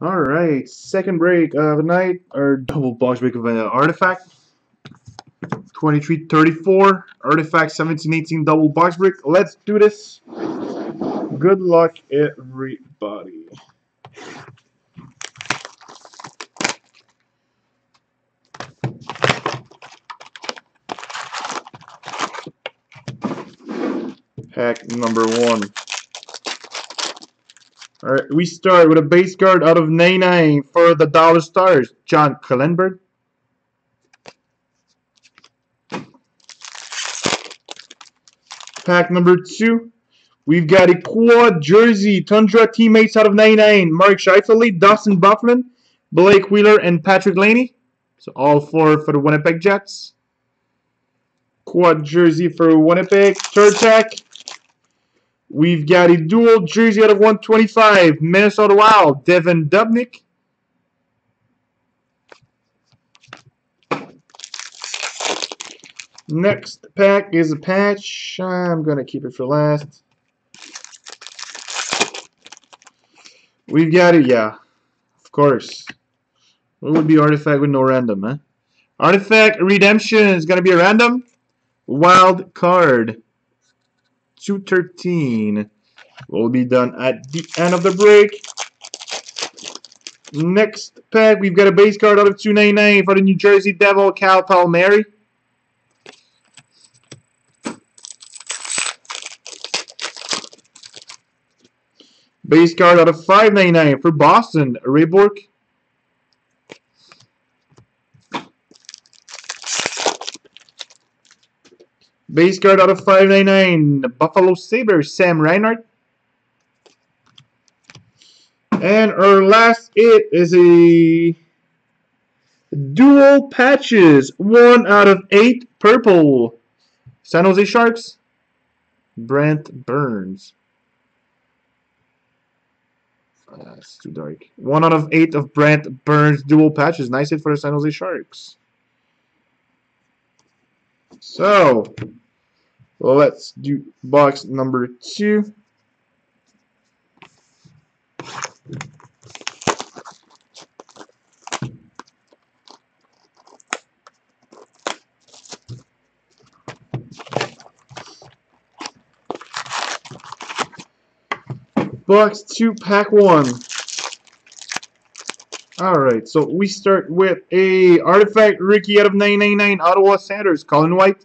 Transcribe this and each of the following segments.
All right, second break of the night, or double box break of an artifact. 2334, artifact 1718 double box break. Let's do this. Good luck, everybody. Pack number one. Alright, we start with a base card out of 99 for the Dallas Stars, John Klingberg. Pack number two, we've got a quad jersey, Tundra teammates out of 99, Mark Scheifele, Dustin Byfuglien, Blake Wheeler, and Patrik Laine. So all four for the Winnipeg Jets. Quad jersey for Winnipeg. Third pack, We've got a dual jersey out of 125, Minnesota Wild, Devan Dubnyk. Next pack is a patch. I'm going to keep it for last. We've got it, yeah. Of course. What would be Artifact with no random, huh? Artifact Redemption is going to be a random. Wild card. 213 will be done at the end of the break. Next pack, we've got a base card out of 299 for the New Jersey Devil, Cal Palmieri. Base card out of 599 for Boston, Ray Bourque. Base card out of 599, Buffalo Sabres, Sam Reinhart. And our last it is a dual patches, one out of eight purple. San Jose Sharks, Brent Burns. Uh, too dark. One out of eight of Brent Burns dual patches. Nice hit for the San Jose Sharks. So, let's do box number two. Box two, pack one. Alright, so we start with a Artifact Rookie out of 999 Ottawa Senators, Colin White.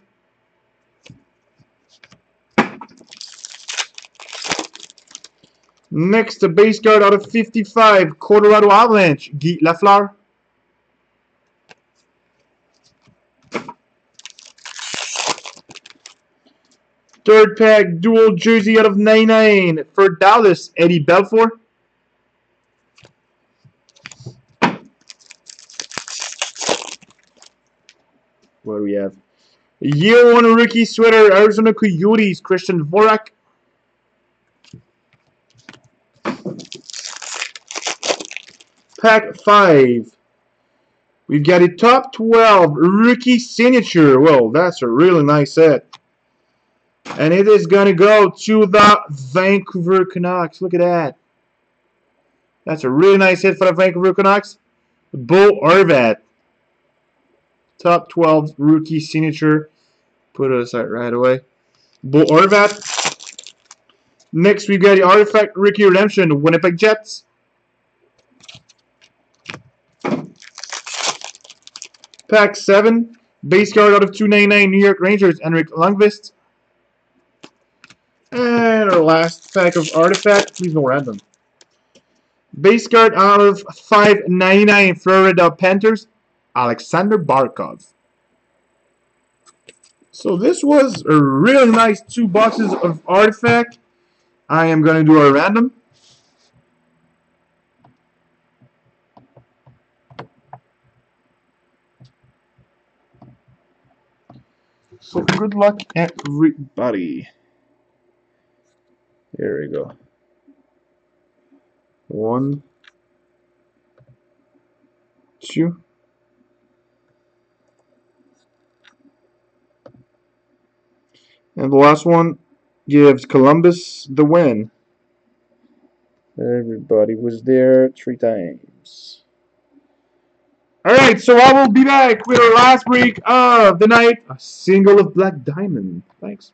Next, a base card out of 55, Colorado Avalanche, Guy Lafleur. Third pack, dual jersey out of 99 for Dallas, Eddie Belfour. What do we have? Year one rookie sweater, Arizona Coyotes, Christian Dvorak. Pack 5. We've got a top 12 rookie signature. Well, that's a really nice set. And it is going to go to the Vancouver Canucks. Look at that. That's a really nice hit for the Vancouver Canucks. Bo Horvat. Top 12 rookie signature. Put it aside right away. Bo Horvat. Next, we've got the Artifact Rookie Redemption. Winnipeg Jets. Pack 7. Base card out of 299 New York Rangers. Henrik Lundqvist. And our last pack of Artifact. Please no random. Base card out of 599 Florida Panthers. Aleksander Barkov. So this was a really nice two boxes of Artifact. I am going to do a random. So good luck everybody. Here we go. One, two, and the last one gives Columbus the win. Everybody was there three times. Alright, so I will be back with our last break of the night. A single of Black Diamond. Thanks.